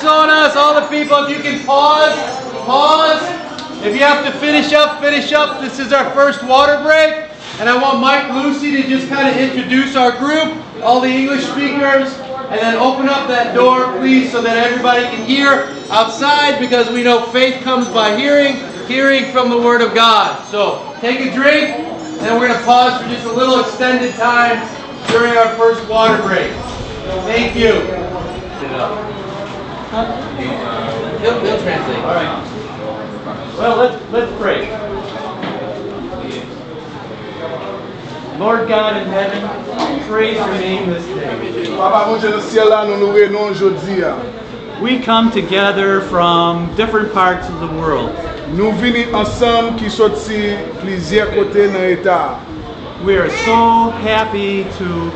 Personas, all the people, if you can pause, pause. If you have to finish up, finish up. This is our first water break. And I want Mike Lucy to just kind of introduce our group, all the English speakers, and then open up that door, please, so that everybody can hear outside because we know faith comes by hearing, hearing from the Word of God. So take a drink, and then we're going to pause for just a little extended time during our first water break. Thank you. He'll, he'll translate. All right. Well, let's, let's pray. Lord God in heaven, praise your name this day. Papa moun jè nan siel la nou nou renon jodi ya. We come together from different parts of the world. Nou vini ansam ki soti plizye kote nan eta. We are so happy to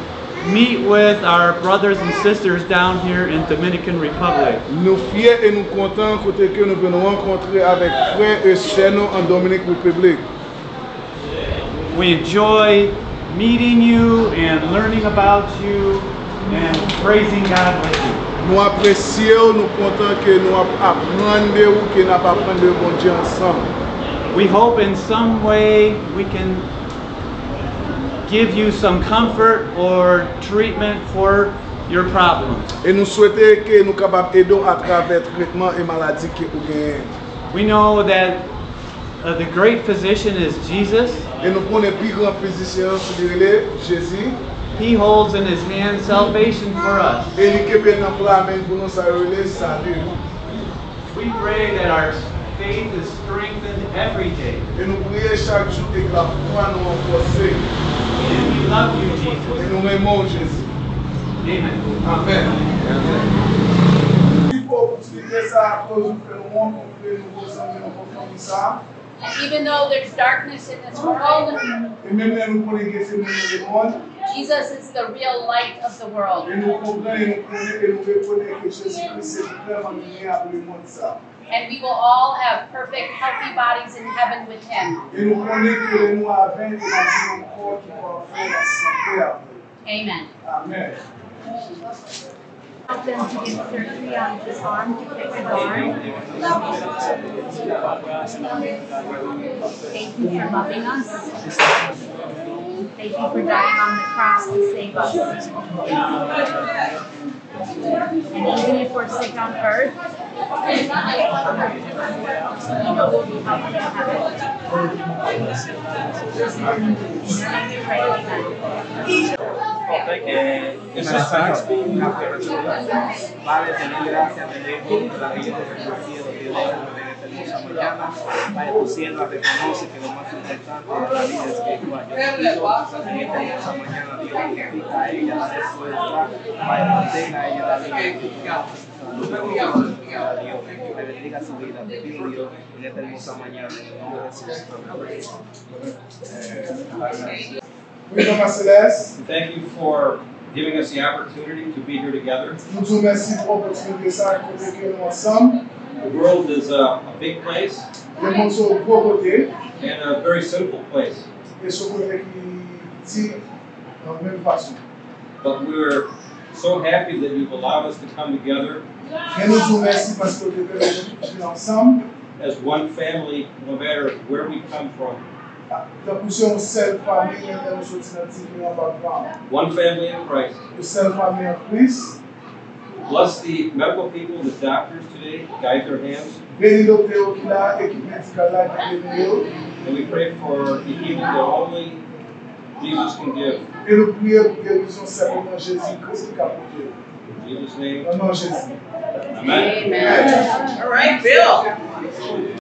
meet with our brothers and sisters down here in Dominican Republic. Nou fye e nou kontan kote ke nou ven renkontre avèk frè e sè nou an Dominik Republik. We enjoy meeting you and learning about you and praising God with you. Nou apresye ou nou kontan ke nou ap aprande ou ke nap aprande bon di ansam. We hope in some way we can give you some comfort or treatment for your problems. E nou souwete ke nou kapap edo atrave tretman e maladi ke ou genyen. We know that uh, the great physician is Jesus. E nou konen pi gran fizisyen sou direle, Jezi. He holds in his hand salvation for us. E li kepe nan plamen pou nou sa rele sali. We pray that our faith is strengthened every day. E nou priye chak jou ek la fwa nou anfose. We nome de Jesus. Amen. Amém. People, se pensar todos pelo mundo, não possamos não compromisar. Fe nou gosan men nou pou fami sa. And even though there's darkness in this world, menm len nou konen ke se men. Jesus is the real light of the world. Nou kompren nou konen nou rekonen ke Jezi Christ se vreman nou a pou remon sa. And we will all have perfect, healthy bodies in heaven with Him. Nou konen ke nou aven nan di nou kor ki pou fè la sante apre. Amen. Amen. Help them to get surgery on his arm to fix his arm. Thank you for loving us. Thank you for dying on the cross to save us. And even if we're sick on earth, we know we'll be healthy in heaven. In we pray, amen. Eso es Padre, te doy gracias, te doy por la vida partido, te doy por esta mañana. Padre, tu sierva reconoce que lo más importante de la vida es que tú ayudas. Quizás en esta hermosa mañana, Dios bendiga a ella, la fuerza. Padre, mantenga a ella la vida. Dios, que bendiga su vida. Te pido, Dios, en esta hermosa mañana, en el nombre de Jesús. Celeste, Thank you for giving us the opportunity to be here together. nou tou mersi pou opotunite sa kote ke nou ansam. The world is a, a big place Le moun sou gwo kote, and a very simple place, sou kote ki ti nan men fason. but we're so happy that you've allowed us to come together Men nou tou mersi paske te permette nou ansam. as one family, no matter where we come from. Ta pou se yon sel fami men te nou soti nan ti ki nan bakvan. One family in Christ. Yon sel fami an Kris, Bless the medical people, the doctors today, guide their hands, veni dokte yo ki la, ekip medikal la ki veni yo. and we pray for the healing that only Jesus can give. Nou priye pou gerison sepleman Jezi Kris ki kapote. In Jesus' name, Nan nan Amen. Amen. All right, Bill.